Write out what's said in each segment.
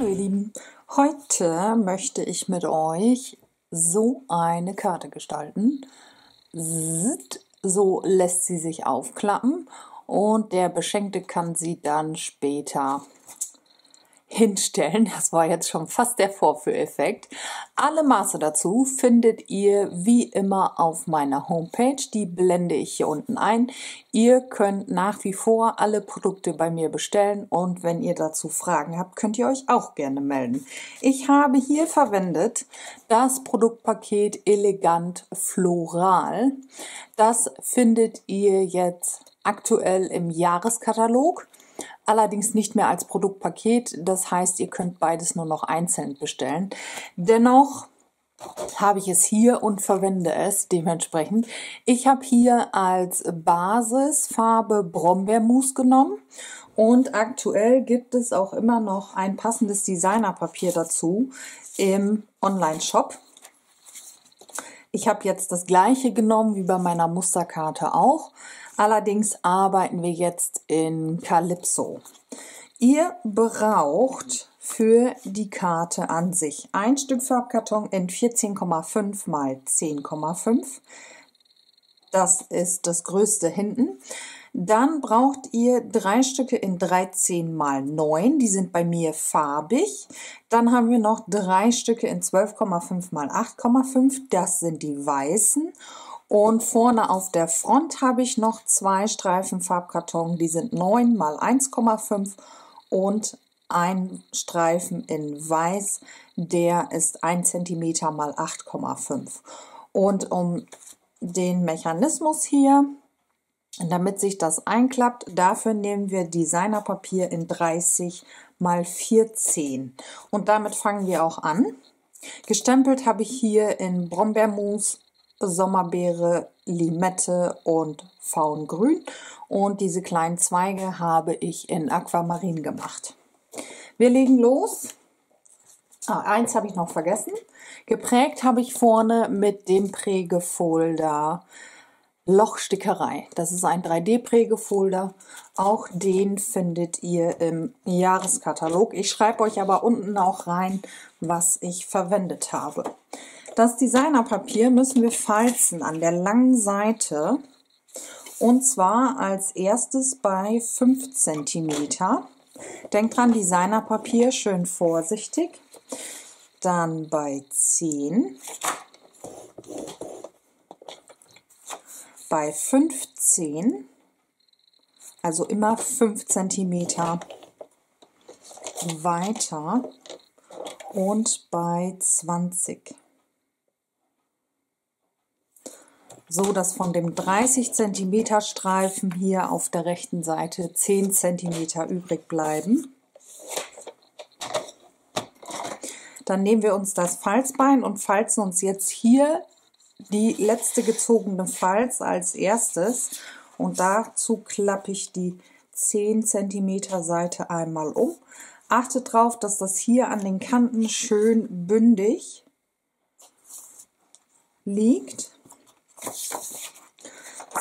Hallo ihr Lieben, heute möchte ich mit euch so eine Karte gestalten. So lässt sie sich aufklappen und der Beschenkte kann sie dann später hinstellen. Das war jetzt schon fast der Vorführeffekt. Alle Maße dazu findet ihr wie immer auf meiner Homepage. Die blende ich hier unten ein. Ihr könnt nach wie vor alle Produkte bei mir bestellen und wenn ihr dazu Fragen habt, könnt ihr euch auch gerne melden. Ich habe hier verwendet das Produktpaket Elegant Floral. Das findet ihr jetzt aktuell im Jahreskatalog allerdings nicht mehr als Produktpaket. Das heißt, ihr könnt beides nur noch einzeln bestellen. Dennoch habe ich es hier und verwende es dementsprechend. Ich habe hier als Basisfarbe Brombeermus genommen und aktuell gibt es auch immer noch ein passendes Designerpapier dazu im Online-Shop. Ich habe jetzt das gleiche genommen wie bei meiner Musterkarte auch. Allerdings arbeiten wir jetzt in Calypso. Ihr braucht für die Karte an sich ein Stück Farbkarton in 14,5 mal 10,5. Das ist das größte hinten. Dann braucht ihr drei Stücke in 13 mal 9. Die sind bei mir farbig. Dann haben wir noch drei Stücke in 12,5 mal 8,5. Das sind die weißen. Und vorne auf der Front habe ich noch zwei Streifen Farbkarton, die sind 9 mal 1,5 und ein Streifen in Weiß, der ist 1 cm mal 8,5. Und um den Mechanismus hier, damit sich das einklappt, dafür nehmen wir Designerpapier in 30 mal 14. Und damit fangen wir auch an. Gestempelt habe ich hier in Brombeermus Sommerbeere, Limette und Faungrün. Und diese kleinen Zweige habe ich in Aquamarin gemacht. Wir legen los. Ah, eins habe ich noch vergessen. Geprägt habe ich vorne mit dem Prägefolder Lochstickerei. Das ist ein 3D-Prägefolder. Auch den findet ihr im Jahreskatalog. Ich schreibe euch aber unten auch rein, was ich verwendet habe. Das Designerpapier müssen wir falzen an der langen Seite. Und zwar als erstes bei 5 cm. Denkt dran, Designerpapier schön vorsichtig. Dann bei 10, bei 15, also immer 5 cm weiter. Und bei 20 so dass von dem 30 cm Streifen hier auf der rechten Seite 10 cm übrig bleiben. Dann nehmen wir uns das Falzbein und falzen uns jetzt hier die letzte gezogene Falz als erstes und dazu klappe ich die 10 cm Seite einmal um. Achtet darauf, dass das hier an den Kanten schön bündig liegt.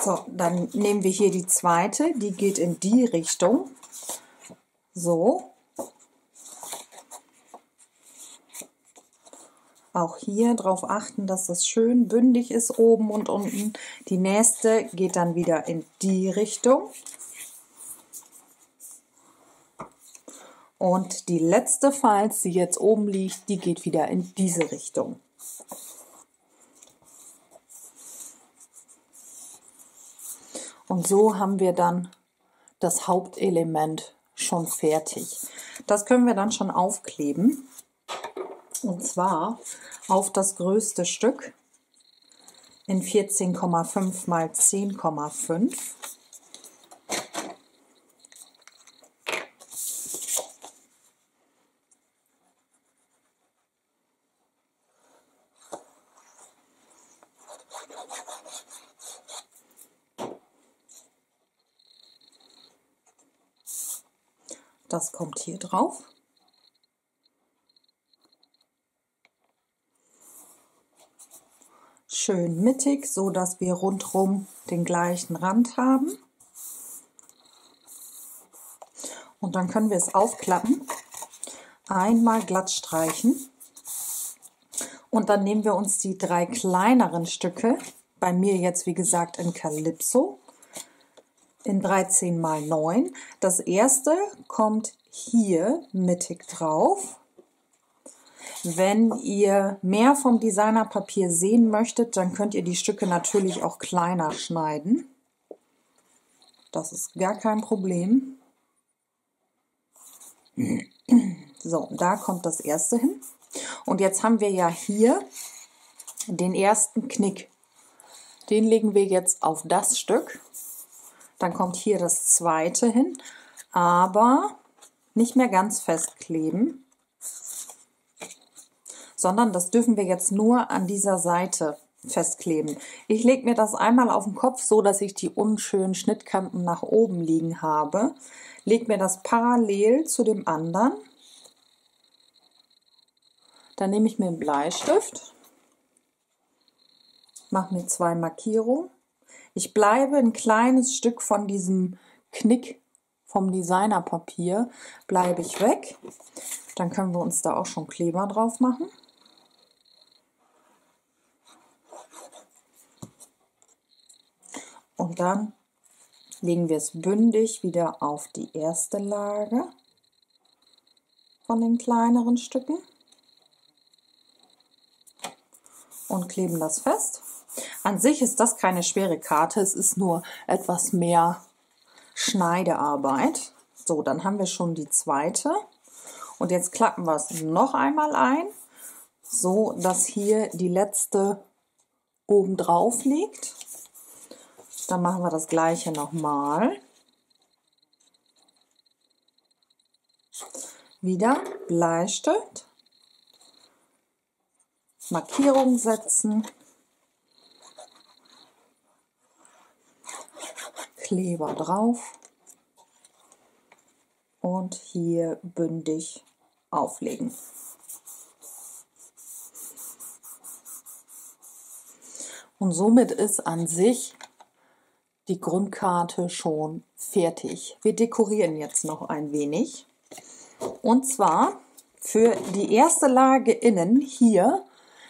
So, dann nehmen wir hier die zweite, die geht in die Richtung. So. Auch hier darauf achten, dass das schön bündig ist oben und unten. Die nächste geht dann wieder in die Richtung. Und die letzte Falz, die jetzt oben liegt, die geht wieder in diese Richtung. Und so haben wir dann das Hauptelement schon fertig. Das können wir dann schon aufkleben. Und zwar auf das größte Stück in 14,5 mal 10,5. Das kommt hier drauf. Schön mittig, so dass wir rundherum den gleichen Rand haben. Und dann können wir es aufklappen. einmal glatt streichen. Und dann nehmen wir uns die drei kleineren Stücke, bei mir jetzt wie gesagt in Calypso, in 13 mal 9. Das erste kommt hier mittig drauf. Wenn ihr mehr vom Designerpapier sehen möchtet, dann könnt ihr die Stücke natürlich auch kleiner schneiden. Das ist gar kein Problem. So, da kommt das erste hin. Und jetzt haben wir ja hier den ersten Knick. Den legen wir jetzt auf das Stück. Dann kommt hier das zweite hin, aber nicht mehr ganz festkleben, sondern das dürfen wir jetzt nur an dieser Seite festkleben. Ich lege mir das einmal auf den Kopf, so dass ich die unschönen Schnittkanten nach oben liegen habe. Lege mir das parallel zu dem anderen. Dann nehme ich mir einen Bleistift, mache mir zwei Markierungen. Ich bleibe ein kleines Stück von diesem Knick vom Designerpapier, bleibe ich weg. Dann können wir uns da auch schon Kleber drauf machen. Und dann legen wir es bündig wieder auf die erste Lage von den kleineren Stücken und kleben das fest. An sich ist das keine schwere Karte, es ist nur etwas mehr Schneidearbeit. So, dann haben wir schon die zweite. Und jetzt klappen wir es noch einmal ein, so dass hier die letzte oben drauf liegt. Dann machen wir das gleiche nochmal. Wieder Bleistift, Markierung setzen, Kleber drauf und hier bündig auflegen. Und somit ist an sich die Grundkarte schon fertig. Wir dekorieren jetzt noch ein wenig. Und zwar für die erste Lage innen hier,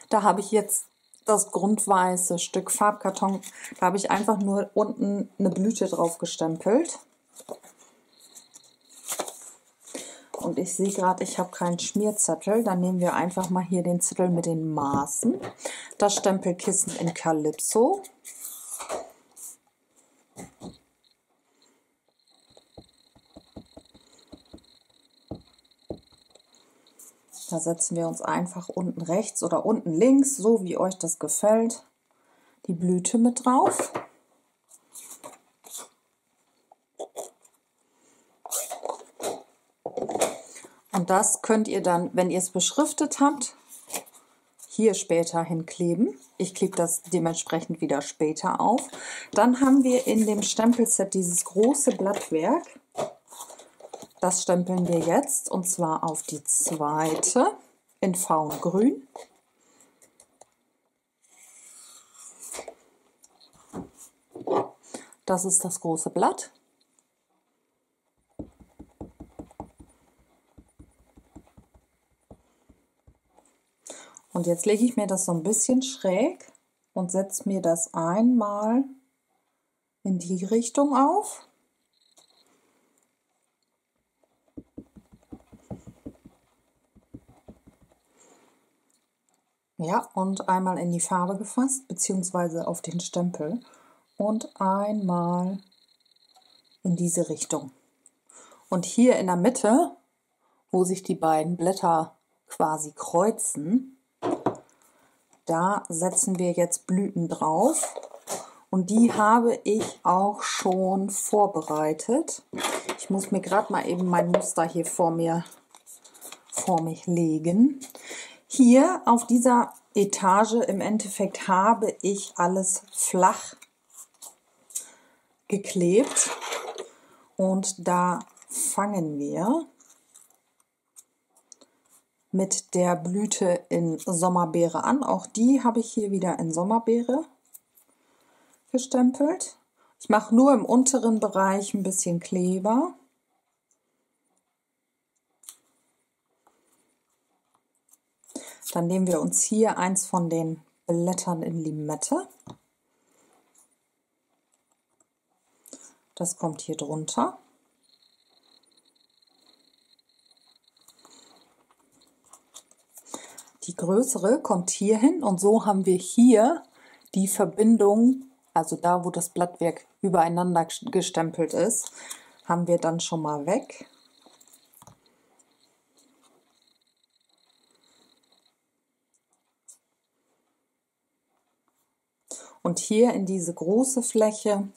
da habe ich jetzt das grundweiße Stück Farbkarton, da habe ich einfach nur unten eine Blüte drauf gestempelt. Und ich sehe gerade, ich habe keinen Schmierzettel. Dann nehmen wir einfach mal hier den Zettel mit den Maßen. Das Stempelkissen in Calypso. Da setzen wir uns einfach unten rechts oder unten links, so wie euch das gefällt, die Blüte mit drauf. Und das könnt ihr dann, wenn ihr es beschriftet habt, hier später hinkleben. Ich klebe das dementsprechend wieder später auf. Dann haben wir in dem Stempelset dieses große Blattwerk. Das stempeln wir jetzt und zwar auf die zweite in Faungrün. Das ist das große Blatt. Und jetzt lege ich mir das so ein bisschen schräg und setze mir das einmal in die Richtung auf. Ja, und einmal in die Farbe gefasst, beziehungsweise auf den Stempel. Und einmal in diese Richtung. Und hier in der Mitte, wo sich die beiden Blätter quasi kreuzen, da setzen wir jetzt Blüten drauf. Und die habe ich auch schon vorbereitet. Ich muss mir gerade mal eben mein Muster hier vor mir vor mich legen. Hier auf dieser Etage im Endeffekt habe ich alles flach geklebt und da fangen wir mit der Blüte in Sommerbeere an. Auch die habe ich hier wieder in Sommerbeere gestempelt. Ich mache nur im unteren Bereich ein bisschen Kleber. Dann nehmen wir uns hier eins von den Blättern in Limette. Das kommt hier drunter. Die größere kommt hier hin und so haben wir hier die Verbindung, also da, wo das Blattwerk übereinander gestempelt ist, haben wir dann schon mal weg. Hier in diese große Fläche,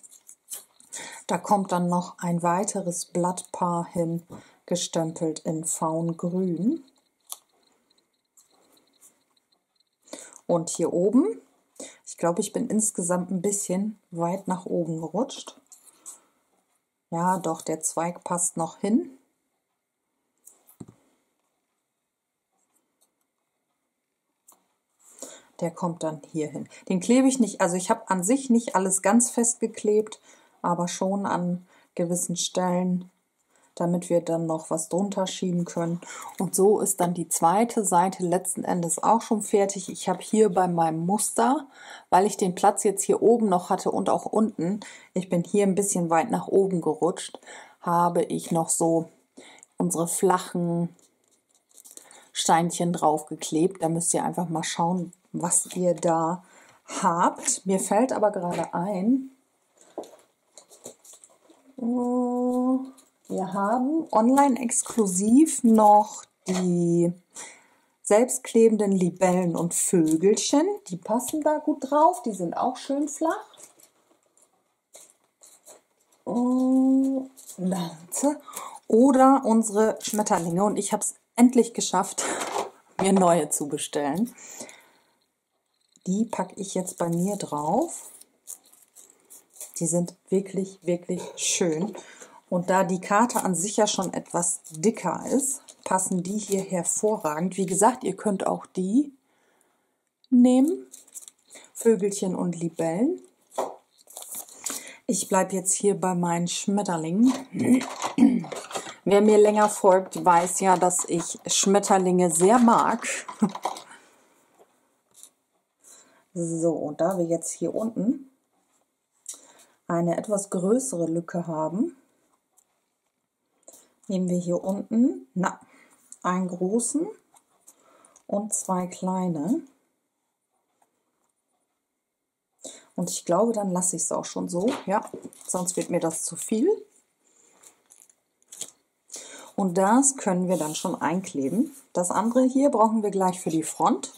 da kommt dann noch ein weiteres Blattpaar hin, gestempelt in Faungrün. Und hier oben, ich glaube, ich bin insgesamt ein bisschen weit nach oben gerutscht. Ja, doch, der Zweig passt noch hin. Der kommt dann hier hin. Den klebe ich nicht, also ich habe an sich nicht alles ganz festgeklebt, aber schon an gewissen Stellen damit wir dann noch was drunter schieben können. Und so ist dann die zweite Seite letzten Endes auch schon fertig. Ich habe hier bei meinem Muster, weil ich den Platz jetzt hier oben noch hatte und auch unten, ich bin hier ein bisschen weit nach oben gerutscht, habe ich noch so unsere flachen Steinchen draufgeklebt. Da müsst ihr einfach mal schauen, was ihr da habt. Mir fällt aber gerade ein, oh, wir haben online exklusiv noch die selbstklebenden Libellen und Vögelchen. Die passen da gut drauf. Die sind auch schön flach. Oder unsere Schmetterlinge. Und ich habe es endlich geschafft, mir neue zu bestellen. Die packe ich jetzt bei mir drauf. Die sind wirklich, wirklich schön. Und da die Karte an sich ja schon etwas dicker ist, passen die hier hervorragend. Wie gesagt, ihr könnt auch die nehmen. Vögelchen und Libellen. Ich bleibe jetzt hier bei meinen Schmetterlingen. Wer mir länger folgt, weiß ja, dass ich Schmetterlinge sehr mag. So, und da wir jetzt hier unten eine etwas größere Lücke haben, nehmen wir hier unten na, einen großen und zwei kleine. Und ich glaube, dann lasse ich es auch schon so. Ja, sonst wird mir das zu viel. Und das können wir dann schon einkleben. Das andere hier brauchen wir gleich für die Front.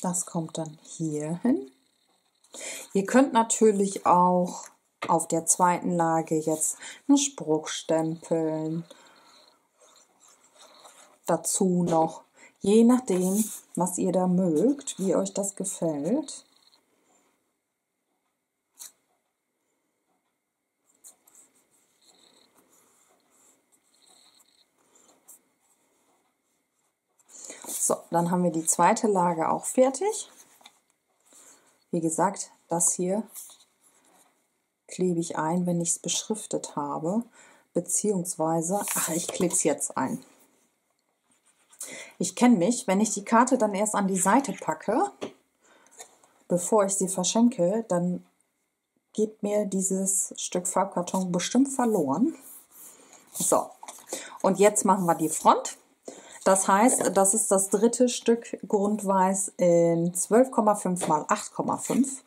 Das kommt dann hier hin. Ihr könnt natürlich auch auf der zweiten Lage jetzt einen Spruch stempeln. Dazu noch, je nachdem, was ihr da mögt, wie euch das gefällt. So, dann haben wir die zweite Lage auch fertig. Wie gesagt, das hier klebe ich ein, wenn ich es beschriftet habe, beziehungsweise, ach, ich klebe es jetzt ein. Ich kenne mich, wenn ich die Karte dann erst an die Seite packe, bevor ich sie verschenke, dann geht mir dieses Stück Farbkarton bestimmt verloren. So, und jetzt machen wir die Front. Das heißt, das ist das dritte Stück Grundweiß in 12,5 mal 8,5.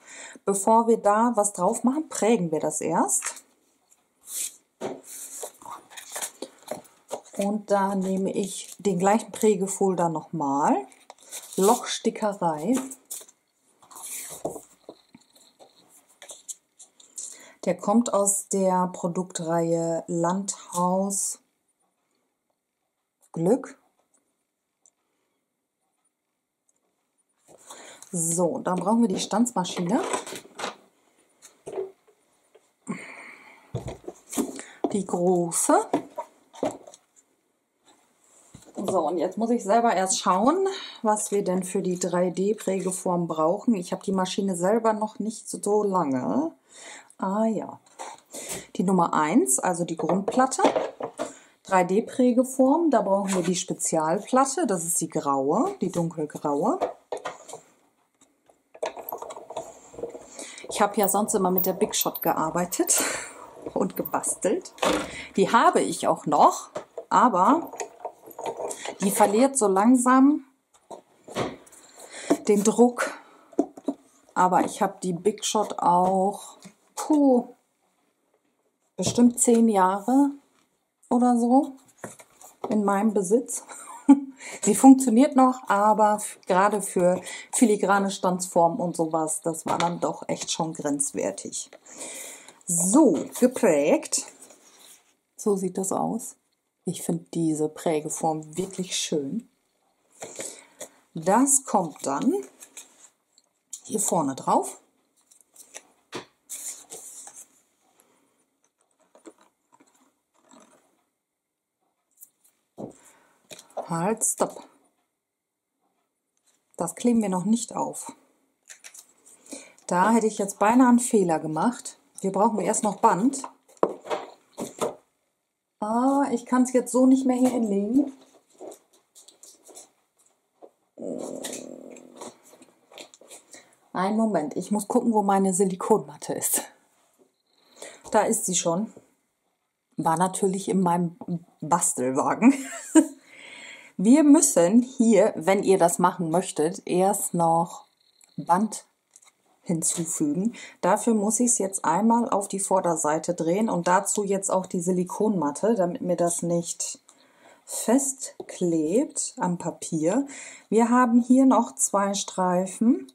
Bevor wir da was drauf machen, prägen wir das erst. Und da nehme ich den gleichen Prägefolder nochmal. Lochstickerei. Der kommt aus der Produktreihe Landhaus Glück. So, dann brauchen wir die Stanzmaschine. Die große. So, und jetzt muss ich selber erst schauen, was wir denn für die 3D-Prägeform brauchen. Ich habe die Maschine selber noch nicht so lange. Ah ja. Die Nummer 1, also die Grundplatte. 3D-Prägeform. Da brauchen wir die Spezialplatte. Das ist die graue, die dunkelgraue. Habe ja sonst immer mit der Big Shot gearbeitet und gebastelt. Die habe ich auch noch, aber die verliert so langsam den Druck. Aber ich habe die Big Shot auch puh, bestimmt zehn Jahre oder so in meinem Besitz. Sie funktioniert noch, aber gerade für filigrane Stanzformen und sowas, das war dann doch echt schon grenzwertig. So, geprägt. So sieht das aus. Ich finde diese Prägeform wirklich schön. Das kommt dann hier vorne drauf. Halt, stopp. Das kleben wir noch nicht auf. Da hätte ich jetzt beinahe einen Fehler gemacht. Wir brauchen erst noch Band. Ah, ich kann es jetzt so nicht mehr hier hinlegen. Einen Moment, ich muss gucken, wo meine Silikonmatte ist. Da ist sie schon. War natürlich in meinem Bastelwagen. Wir müssen hier, wenn ihr das machen möchtet, erst noch Band hinzufügen. Dafür muss ich es jetzt einmal auf die Vorderseite drehen und dazu jetzt auch die Silikonmatte, damit mir das nicht festklebt am Papier. Wir haben hier noch zwei Streifen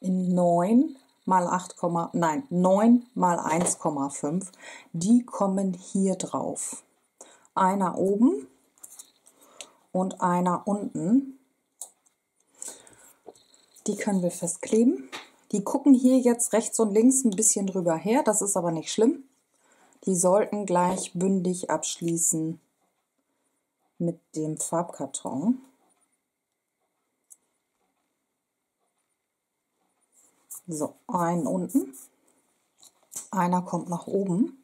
in 9 mal 8, nein, 9 mal 1,5, die kommen hier drauf. Einer oben und einer unten. Die können wir festkleben. Die gucken hier jetzt rechts und links ein bisschen drüber her, das ist aber nicht schlimm. Die sollten gleich bündig abschließen mit dem Farbkarton. So, einen unten. Einer kommt nach oben.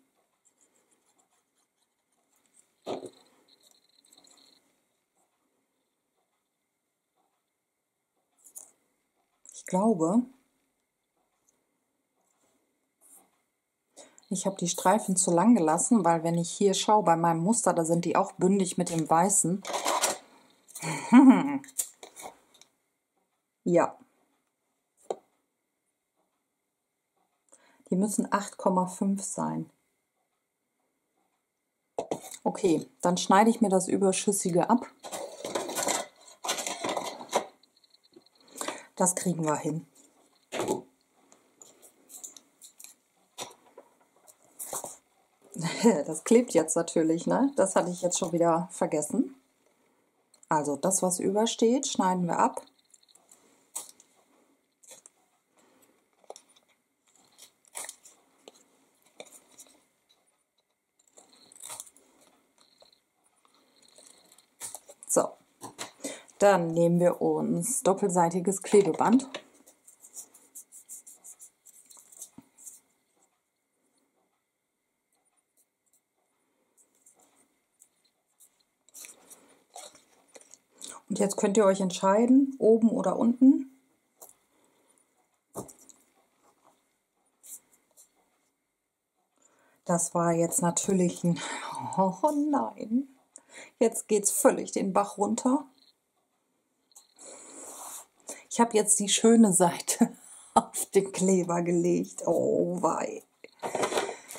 Ich glaube, ich habe die Streifen zu lang gelassen, weil wenn ich hier schaue bei meinem Muster, da sind die auch bündig mit dem Weißen. ja, Die müssen 8,5 sein. Okay, dann schneide ich mir das Überschüssige ab. Das kriegen wir hin. Das klebt jetzt natürlich, ne? Das hatte ich jetzt schon wieder vergessen. Also das, was übersteht, schneiden wir ab. Dann nehmen wir uns doppelseitiges Klebeband. Und jetzt könnt ihr euch entscheiden, oben oder unten. Das war jetzt natürlich ein, oh nein, jetzt geht es völlig den Bach runter. Ich habe jetzt die schöne Seite auf den Kleber gelegt. Oh wei.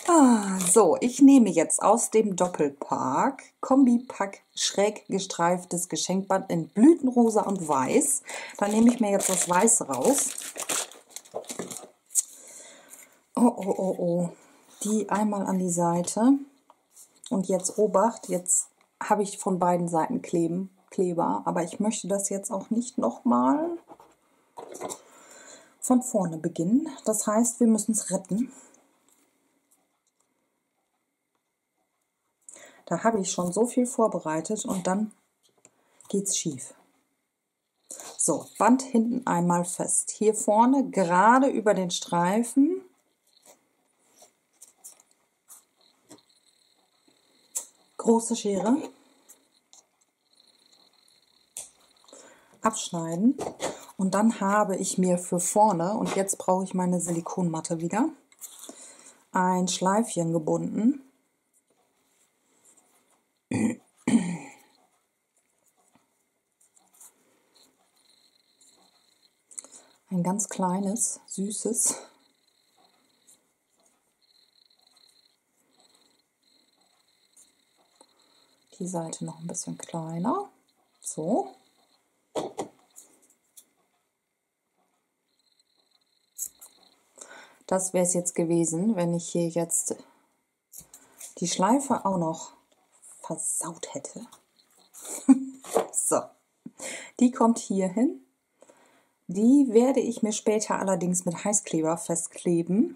Ah, so, ich nehme jetzt aus dem Doppelpark Kombipack schräg gestreiftes Geschenkband in Blütenrosa und Weiß. Da nehme ich mir jetzt das Weiße raus. Oh, oh, oh, oh. Die einmal an die Seite. Und jetzt Obacht, jetzt habe ich von beiden Seiten kleben, Kleber. Aber ich möchte das jetzt auch nicht nochmal von vorne beginnen. Das heißt, wir müssen es retten. Da habe ich schon so viel vorbereitet und dann geht es schief. So, Band hinten einmal fest. Hier vorne gerade über den Streifen. Große Schere. Abschneiden und dann habe ich mir für vorne, und jetzt brauche ich meine Silikonmatte wieder, ein Schleifchen gebunden. Ein ganz kleines, süßes. Die Seite noch ein bisschen kleiner. So. Das wäre es jetzt gewesen, wenn ich hier jetzt die Schleife auch noch versaut hätte. so, die kommt hier hin. Die werde ich mir später allerdings mit Heißkleber festkleben.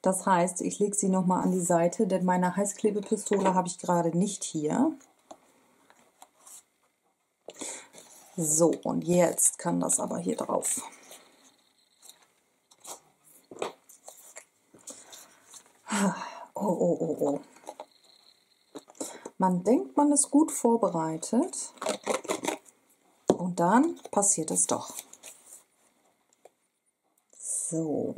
Das heißt, ich lege sie nochmal an die Seite, denn meine Heißklebepistole habe ich gerade nicht hier. So, und jetzt kann das aber hier drauf. Oh, oh, oh, oh. Man denkt, man ist gut vorbereitet und dann passiert es doch. So.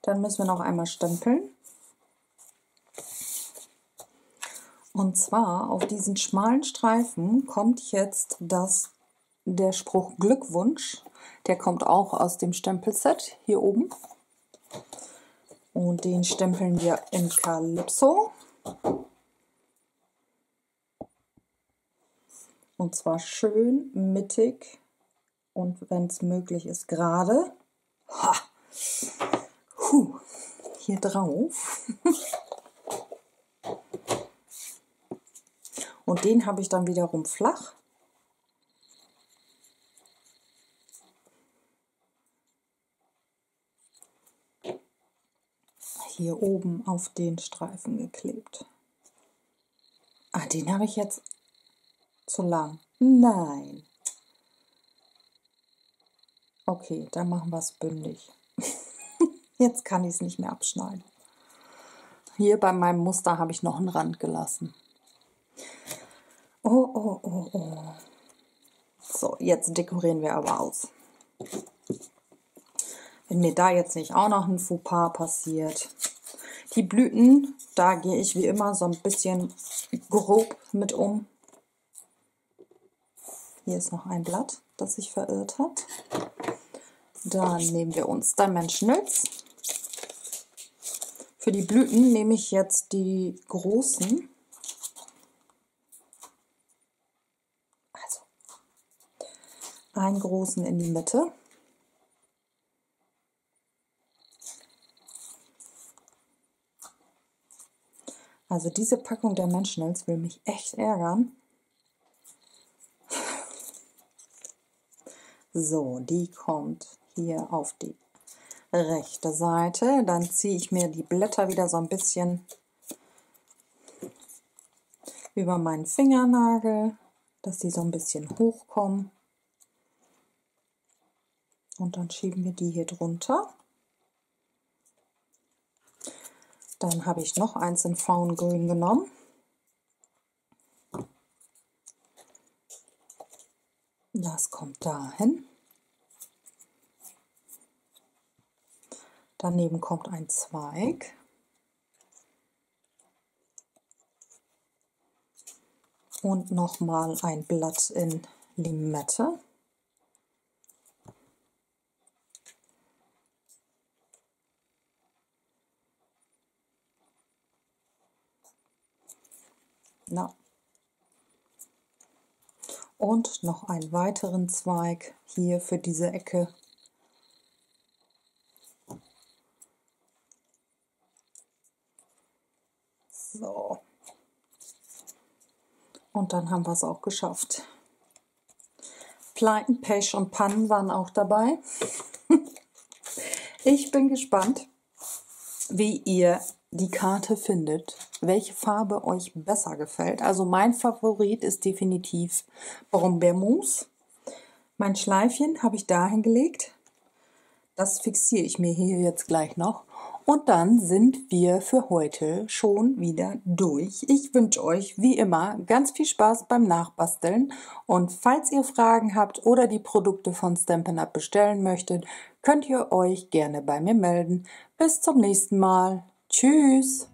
Dann müssen wir noch einmal stempeln. Und zwar auf diesen schmalen Streifen kommt jetzt das, der Spruch Glückwunsch. Der kommt auch aus dem Stempelset hier oben. Und den stempeln wir in Calypso. Und zwar schön mittig und wenn es möglich ist, gerade. Ha! Huh. Hier drauf. und den habe ich dann wiederum flach. Hier oben auf den Streifen geklebt. Ah, den habe ich jetzt zu lang. Nein. Okay, dann machen wir es bündig. Jetzt kann ich es nicht mehr abschneiden. Hier bei meinem Muster habe ich noch einen Rand gelassen. Oh, oh, oh, oh. So, jetzt dekorieren wir aber aus. Wenn mir da jetzt nicht auch noch ein Fauxpas passiert. Die Blüten, da gehe ich wie immer so ein bisschen grob mit um. Hier ist noch ein Blatt, das sich verirrt hat. Dann nehmen wir uns Dimensionals. Für die Blüten nehme ich jetzt die großen. Also einen großen in die Mitte. Also diese Packung der Dimensionals will mich echt ärgern. So, die kommt hier auf die rechte Seite. Dann ziehe ich mir die Blätter wieder so ein bisschen über meinen Fingernagel, dass die so ein bisschen hochkommen. Und dann schieben wir die hier drunter. Dann habe ich noch eins in Faungrün genommen. Das kommt dahin. Daneben kommt ein Zweig. Und nochmal ein Blatt in Limette. Na, und noch einen weiteren Zweig hier für diese Ecke. So. Und dann haben wir es auch geschafft. Pleiten, Pech und Pannen waren auch dabei. ich bin gespannt, wie ihr die Karte findet, welche Farbe euch besser gefällt. Also mein Favorit ist definitiv Brombeermus. Mein Schleifchen habe ich dahin gelegt. Das fixiere ich mir hier jetzt gleich noch. Und dann sind wir für heute schon wieder durch. Ich wünsche euch wie immer ganz viel Spaß beim Nachbasteln und falls ihr Fragen habt oder die Produkte von Stampin' Up bestellen möchtet, könnt ihr euch gerne bei mir melden. Bis zum nächsten Mal. Tschüss!